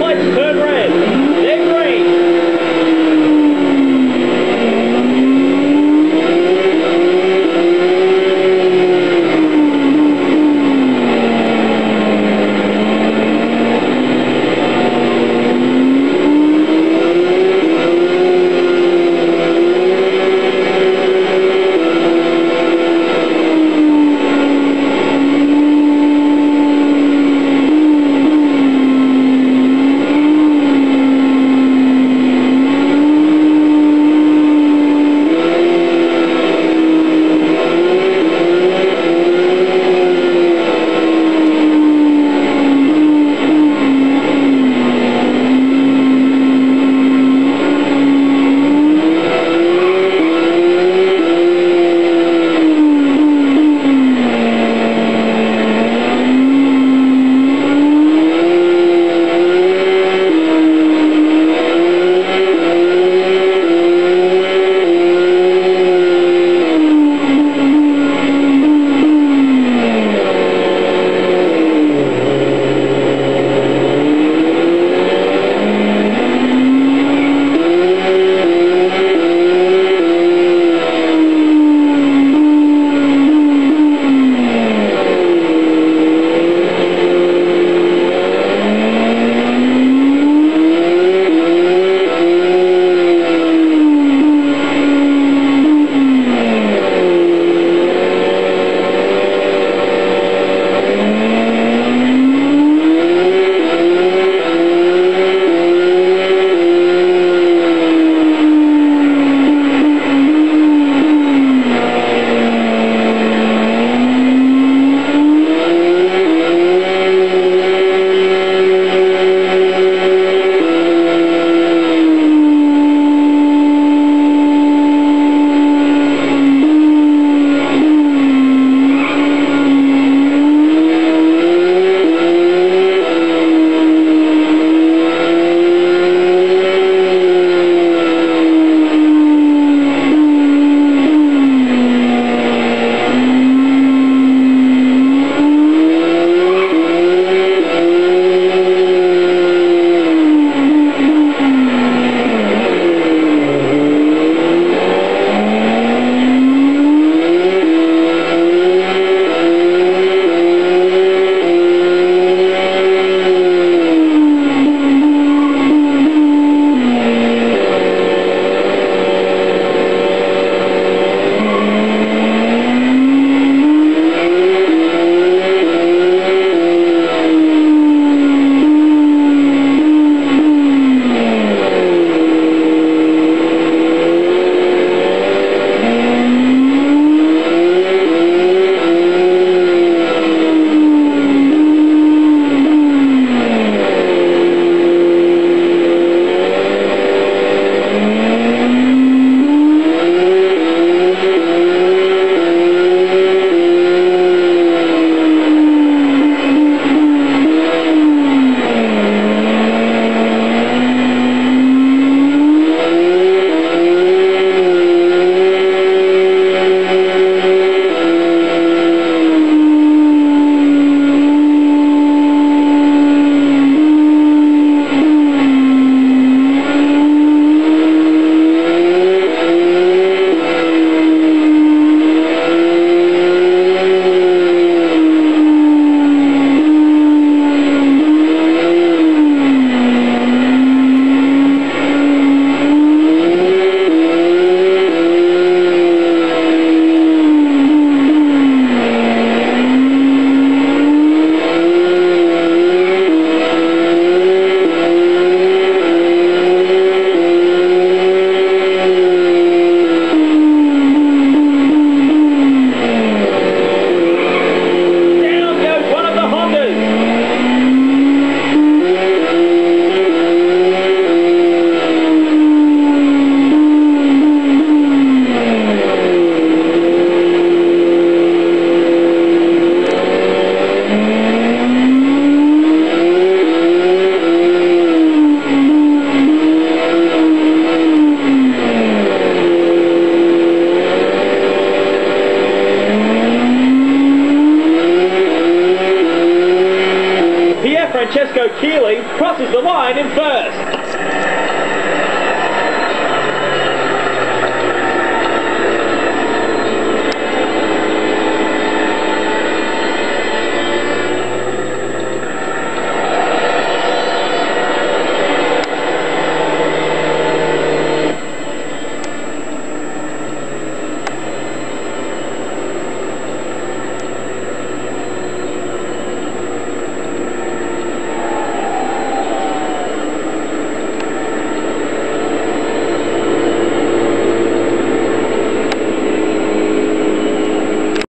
Vai! Francesco Keeley crosses the line in first.